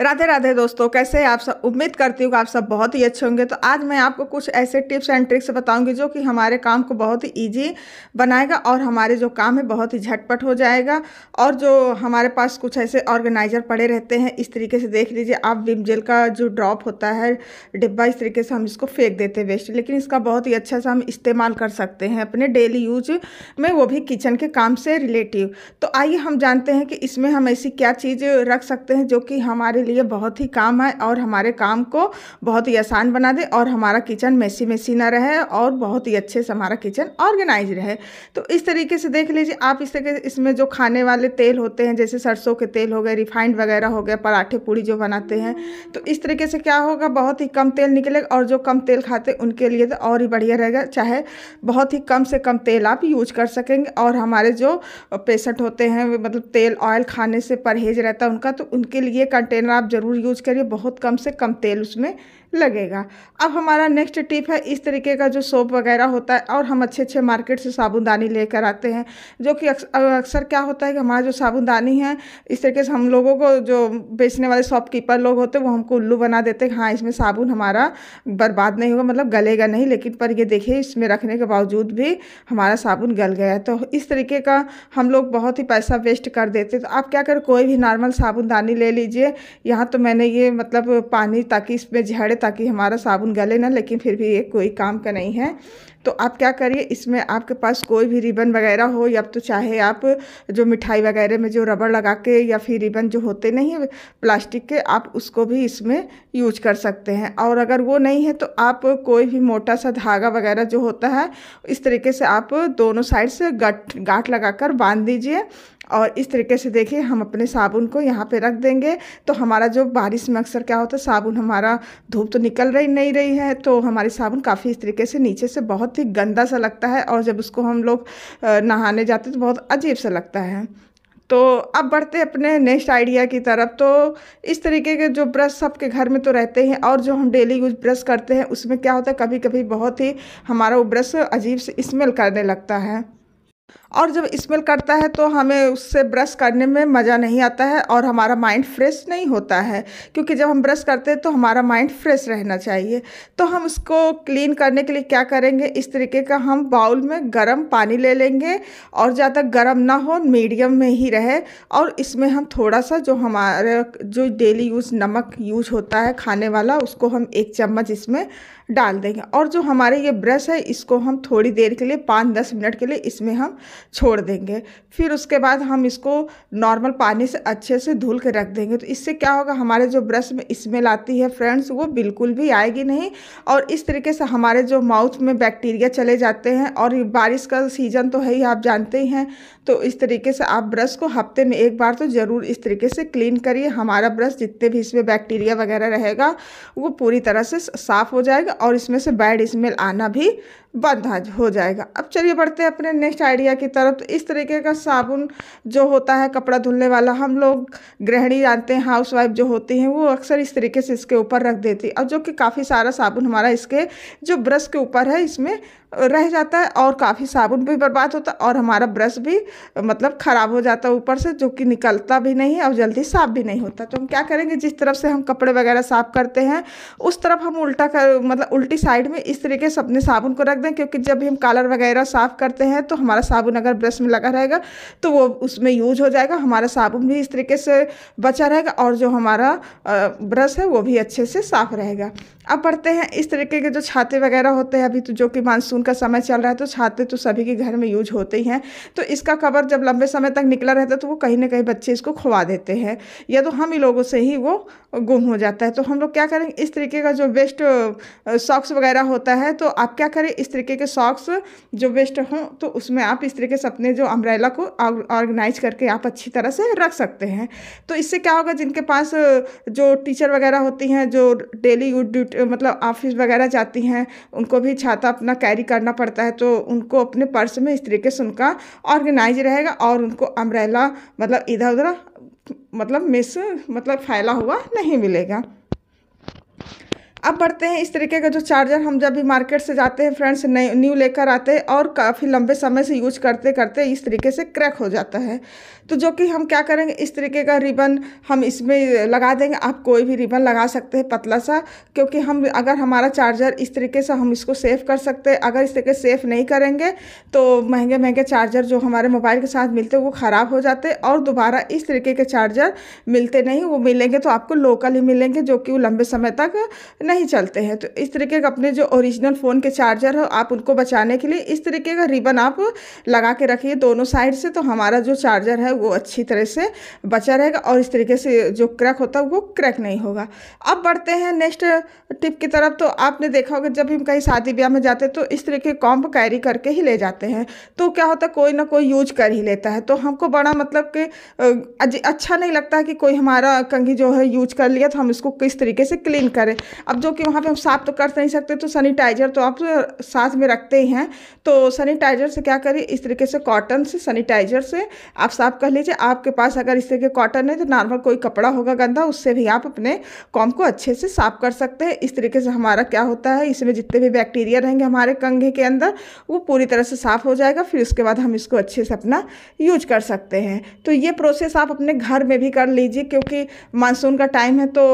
राधे राधे दोस्तों, कैसे आप सब, उम्मीद करती हूँ कि आप सब बहुत ही अच्छे होंगे। तो आज मैं आपको कुछ ऐसे टिप्स एंड ट्रिक्स बताऊँगी जो कि हमारे काम को बहुत ही इजी बनाएगा और हमारे जो काम है बहुत ही झटपट हो जाएगा और जो हमारे पास कुछ ऐसे ऑर्गेनाइजर पड़े रहते हैं, इस तरीके से देख लीजिए, आप विम जेल का जो ड्रॉप होता है, डिब्बा इस तरीके से हम इसको फेंक देते हैं वेस्ट लेकिन इसका बहुत ही अच्छा सा हम इस्तेमाल कर सकते हैं अपने डेली यूज़ में, वो भी किचन के काम से रिलेटिव तो आइए हम जानते हैं कि इसमें हम ऐसी क्या चीज़ रख सकते हैं जो कि हमारे लिए बहुत ही काम है और हमारे काम को बहुत ही आसान बना दे और हमारा किचन मेसी मेसी ना रहे और बहुत ही अच्छे से हमारा किचन ऑर्गेनाइज रहे। तो इस तरीके से देख लीजिए, आप इस तरीके इसमें जो खाने वाले तेल होते हैं, जैसे सरसों के तेल हो गए, रिफाइंड वगैरह हो गया, पराठे पूड़ी जो बनाते हैं तो इस तरीके से क्या होगा, बहुत ही कम तेल निकलेगा और जो कम तेल खाते उनके लिए तो और ही बढ़िया रहेगा, चाहे बहुत ही कम से कम तेल आप यूज़ कर सकेंगे और हमारे जो पेशेंट होते हैं मतलब तेल ऑयल खाने से परहेज रहता है उनका तो उनके लिए कंटेनर आप ज़रूर यूज़ करिए, बहुत कम से कम तेल उसमें लगेगा। अब हमारा नेक्स्ट टिप है, इस तरीके का जो सोप वगैरह होता है, और हम अच्छे अच्छे मार्केट से साबुनदानी लेकर आते हैं, जो कि अक्सर क्या होता है कि हमारा जो साबुनदानी है, इस तरीके से हम लोगों को जो बेचने वाले शॉपकीपर लोग होते हैं, वो हमको उल्लू बना देते हैं हाँ इसमें साबुन हमारा बर्बाद नहीं होगा मतलब गलेगा नहीं, लेकिन पर ये देखिए, इसमें रखने के बावजूद भी हमारा साबुन गल गया तो इस तरीके का हम लोग बहुत ही पैसा वेस्ट कर देते तो आप क्या करें, कोई भी नॉर्मल साबुनदानी ले लीजिए यहाँ तो मैंने ये मतलब पानी ताकि इसमें झड़े ताकि हमारा साबुन गले ना, लेकिन फिर भी ये कोई काम का नहीं है। तो आप क्या करिए, इसमें आपके पास कोई भी रिबन वगैरह हो, या तो चाहे आप जो मिठाई वगैरह में जो रबड़ लगा के, या फिर रिबन जो होते नहीं प्लास्टिक के, आप उसको भी इसमें यूज़ कर सकते हैं। और अगर वो नहीं है तो आप कोई भी मोटा सा धागा वगैरह जो होता है, इस तरीके से आप दोनों साइड से गट गांठ लगाकर बाँध दीजिए। और इस तरीके से देखिए, हम अपने साबुन को यहाँ पे रख देंगे। तो हमारा जो बारिश में अक्सर क्या होता है, साबुन हमारा धूप तो निकल रही, नहीं रही है तो हमारी साबुन काफ़ी इस तरीके से नीचे से बहुत ही गंदा सा लगता है और जब उसको हम लोग नहाने जाते तो बहुत अजीब सा लगता है। तो अब बढ़ते अपने नेक्स्ट आइडिया की तरफ़। तो इस तरीके के जो ब्रश सबके घर में तो रहते हैं और जो हम डेली यूज़ ब्रश करते हैं, उसमें क्या होता है कभी कभी बहुत ही हमारा वो ब्रश अजीब से स्मेल करने लगता है। और जब स्मेल करता है तो हमें उससे ब्रश करने में मज़ा नहीं आता है और हमारा माइंड फ्रेश नहीं होता है। क्योंकि जब हम ब्रश करते हैं तो हमारा माइंड फ्रेश रहना चाहिए। तो हम उसको क्लीन करने के लिए क्या करेंगे? इस तरीके का हम बाउल में गर्म पानी ले लेंगे और ज़्यादा गर्म ना हो मीडियम में ही रहे और इसमें हम थोड़ा सा जो हमारे, जो डेली यूज़ नमक यूज़ होता है खाने वाला, उसको हम एक चम्मच इसमें डाल देंगे। और जो हमारे ये ब्रश है, इसको हम थोड़ी देर के लिए, पाँच दस मिनट के लिए इसमें हम छोड़ देंगे। फिर उसके बाद हम इसको नॉर्मल पानी से अच्छे से धुल के रख देंगे। तो इससे क्या होगा, हमारे जो ब्रश में स्मेल आती है फ्रेंड्स वो बिल्कुल भी आएगी नहीं। और इस तरीके से हमारे जो माउथ में बैक्टीरिया चले जाते हैं और बारिश का सीज़न तो है ही, आप जानते ही हैं। तो इस तरीके से आप ब्रश को हफ़्ते में एक बार तो ज़रूर इस तरीके से क्लीन करिए। हमारा ब्रश जितने भी इसमें बैक्टीरिया वगैरह रहेगा, वो पूरी तरह से साफ़ हो जाएगा और इसमें से बैड स्मेल आना भी बंद हो जाएगा। अब चलिए बढ़ते हैं अपने नेक्स्ट आइडिया की तरफ़। तो इस तरीके का साबुन जो होता है, कपड़ा धुलने वाला, हम लोग गृहिणी जानते हैं हाउस वाइफ जो होती हैं, वो अक्सर इस तरीके से इसके ऊपर रख देती और जो कि काफ़ी सारा साबुन हमारा इसके, जो ब्रश के ऊपर है, इसमें रह जाता है और काफ़ी साबुन भी बर्बाद होता है और हमारा ब्रश भी मतलब ख़राब हो जाता है ऊपर से, जो कि निकलता भी नहीं है और जल्दी साफ़ भी नहीं होता। तो हम क्या करेंगे, जिस तरफ़ से हम कपड़े वगैरह साफ़ करते हैं, उस तरफ़ हम उल्टा कर मतलब उल्टी साइड में इस तरीके से अपने साबुन को रख दें, क्योंकि जब भी हम कलर वगैरह साफ़ करते हैं तो हमारा साबुन अगर ब्रश में लगा रहेगा तो वो उसमें यूज़ हो जाएगा, हमारा साबुन भी इस तरीके से बचा रहेगा और जो हमारा ब्रश है, वो भी अच्छे से साफ़ रहेगा। अब पढ़ते हैं इस तरीके के जो छाते वगैरह होते हैं, अभी तो जो कि मानसून का समय चल रहा है तो छाते तो सभी के घर में यूज़ होते ही हैं। तो इसका कवर जब लंबे समय तक निकला रहता है तो वो कहीं ना कहीं बच्चे इसको खुवा देते हैं। या तो हम ही लोगों से ही वो गुम हो जाता है। तो हम लोग क्या करेंगे इस तरीके का जो वेस्ट सॉक्स वगैरह होता है तो आप क्या करें, इस तरीके के सॉक्स जो वेस्ट हों तो उसमें आप इस तरीके से अपने जो अम्ब्रेला को ऑर्गेनाइज करके आप अच्छी तरह से रख सकते हैं। तो इससे क्या होगा, जिनके पास जो टीचर वगैरह होती हैं, जो डेली ड्यूटी मतलब ऑफ़िस वगैरह जाती हैं, उनको भी छाता अपना कैरी करना पड़ता है तो उनको अपने पर्स में इस तरीके से उनका ऑर्गेनाइज रहेगा और उनको अम्ब्रेला मतलब इधर उधर मतलब मिस मतलब फैला हुआ नहीं मिलेगा। अब बढ़ते हैं इस तरीके का जो चार्जर हम जब भी मार्केट से जाते हैं फ्रेंड्स न्यू लेकर आते हैं और काफ़ी लंबे समय से यूज़ करते करते इस तरीके से क्रैक हो जाता है। तो जो कि हम क्या करेंगे, इस तरीके का रिबन हम इसमें लगा देंगे। आप कोई भी रिबन लगा सकते हैं पतला सा, क्योंकि हम, अगर हमारा चार्जर इस तरीके से हम इसको सेव कर सकते हैं। अगर इस तरीके सेफ़ नहीं करेंगे तो महँगे महँगे चार्जर जो हमारे मोबाइल के साथ मिलते हैं, वो ख़राब हो जाते और दोबारा इस तरीके के चार्जर मिलते नहीं वो मिलेंगे तो आपको लोकल ही मिलेंगे, जो कि वो लंबे समय तक नहीं चलते हैं। तो इस तरीके का अपने जो ओरिजिनल फ़ोन के चार्जर हो, आप उनको बचाने के लिए इस तरीके का रिबन आप लगा के रखिए दोनों साइड से तो हमारा जो चार्जर है वो अच्छी तरह से बचा रहेगा और इस तरीके से जो क्रैक होता है वो क्रैक नहीं होगा। अब बढ़ते हैं नेक्स्ट टिप की तरफ़। तो आपने देखा होगा जब हम कहीं शादी ब्याह में जाते हैं तो इस तरीके कॉम्प कैरी करके ही ले जाते हैं। तो क्या होता है, कोई ना कोई यूज़ कर ही लेता है। तो हमको बड़ा मतलब कि अच्छा नहीं लगता कि कोई हमारा कंघी जो है यूज़ कर लिया तो हम इसको किस तरीके से क्लीन करें। अब जो कि वहाँ पे हम साफ़ तो कर नहीं सकते तो सैनिटाइजर तो आप साथ में रखते ही हैं। तो सैनिटाइजर से क्या करिए, इस तरीके से कॉटन से सैनिटाइजर से आप साफ़ कर लीजिए। आपके पास अगर इस तरीके कॉटन है तो नॉर्मल कोई कपड़ा होगा गंदा, उससे भी आप अपने कॉम को अच्छे से साफ़ कर सकते हैं। इस तरीके से हमारा क्या होता है, इसमें जितने भी बैक्टीरिया रहेंगे हमारे कंघे के अंदर, वो पूरी तरह से साफ़ हो जाएगा, फिर उसके बाद हम इसको अच्छे से अपना यूज़ कर सकते हैं। तो ये प्रोसेस आप अपने घर में भी कर लीजिए, क्योंकि मानसून का टाइम है तो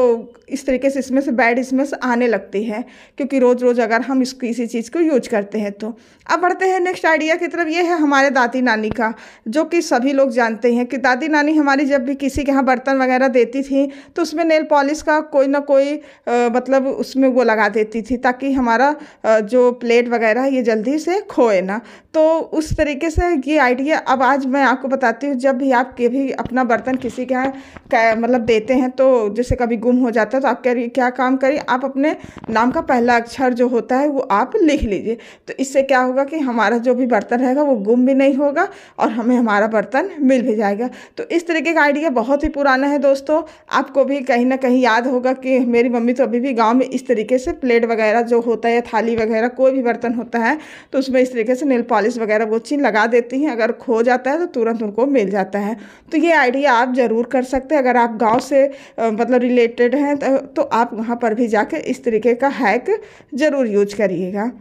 इस तरीके से इसमें से बैड इसमें आने लगती है क्योंकि रोज़ रोज़ अगर हम इस किसी चीज़ को यूज़ करते हैं तो। अब बढ़ते हैं नेक्स्ट आइडिया की तरफ़ ये है हमारे दादी नानी का जो कि सभी लोग जानते हैं कि दादी नानी हमारी जब भी किसी के यहाँ बर्तन वगैरह देती थी तो उसमें नेल पॉलिश का कोई ना कोई आ, मतलब उसमें वो लगा देती थी ताकि हमारा आ, जो प्लेट वगैरह ये जल्दी से खोए ना। तो उस तरीके से ये आइडिया अब आज मैं आपको बताती हूँ, जब भी आप कभी अपना बर्तन किसी के यहाँ मतलब देते हैं तो जैसे कभी गुम हो जाता है तो आप कह क्या काम करिए? आप अपने नाम का पहला अक्षर जो होता है, वो आप लिख लीजिए। तो इससे क्या होगा कि हमारा जो भी बर्तन रहेगा, वो गुम भी नहीं होगा और हमें हमारा बर्तन मिल भी जाएगा। तो इस तरीके का आइडिया बहुत ही पुराना है दोस्तों। आपको भी कहीं ना कहीं याद होगा कि मेरी मम्मी तो अभी भी गाँव में इस तरीके से प्लेट वगैरह जो होता है या थाली वगैरह, कोई भी बर्तन होता है तो उसमें इस तरीके से नेल पॉलिश वगैरह वो चीज़ लगा देती हैं अगर खो जाता है तो तुरंत उनको मिल जाता है। तो ये आइडिया आप ज़रूर कर सकते हैं अगर आप गाँव से मतलब रिलेटेड हैं तो, तो आप वहाँ पर भी जाकर इस तरीके का हैक ज़रूर यूज़ करिएगा।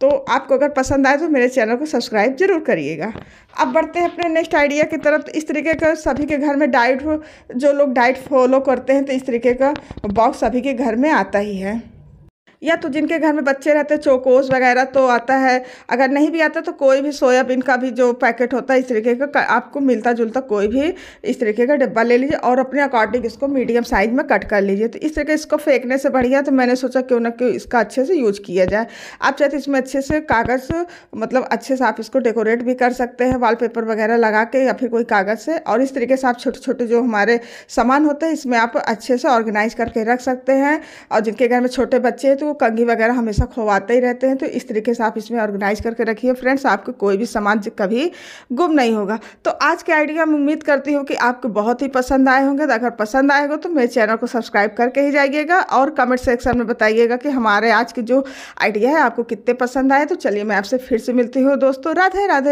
तो आपको अगर पसंद आए तो मेरे चैनल को सब्सक्राइब ज़रूर करिएगा। अब बढ़ते हैं अपने नेक्स्ट आइडिया की तरफ़। तो इस तरीके का सभी के घर में डाइट जो लोग डाइट फॉलो करते हैं तो इस तरीके का बॉक्स सभी के घर में आता ही है। या तो जिनके घर में बच्चे रहते हैं, चोकोस वगैरह तो आता है। अगर नहीं भी आता तो कोई भी सोयाबीन का भी जो पैकेट होता है, इस तरीके का आपको मिलता जुलता कोई भी इस तरीके का डिब्बा ले लीजिए और अपने अकॉर्डिंग इसको मीडियम साइज़ में कट कर लीजिए। तो इस तरीके इसको फेंकने से बढ़िया तो मैंने सोचा क्यों ना क्यों इसका अच्छे से यूज़ किया जाए। आप चाहे तो इसमें अच्छे से कागज़ मतलब अच्छे से आप इसको डेकोरेट भी कर सकते हैं वालपेपर वगैरह लगा के या फिर कोई कागज़ से। और इस तरीके से आप छोटे छोटे जो हमारे सामान होते हैं, इसमें आप अच्छे से ऑर्गेनाइज करके रख सकते हैं। और जिनके घर में छोटे बच्चे हैं तो वो कंघी वगैरह हमेशा खोवाते ही रहते हैं तो इस तरीके से आप इसमें ऑर्गेनाइज करके रखिए। फ्रेंड्स आपको कोई भी सामान कभी गुम नहीं होगा। तो आज के आइडिया मैं उम्मीद करती हूँ कि आपको बहुत ही पसंद आए होंगे। तो अगर पसंद आएगा तो मेरे चैनल को सब्सक्राइब करके ही जाइएगा और कमेंट सेक्शन में बताइएगा कि हमारे आज के जो आइडिया है, आपको कितने पसंद आए। तो चलिए, मैं आपसे फिर से मिलती हूँ दोस्तों। राधे राधे।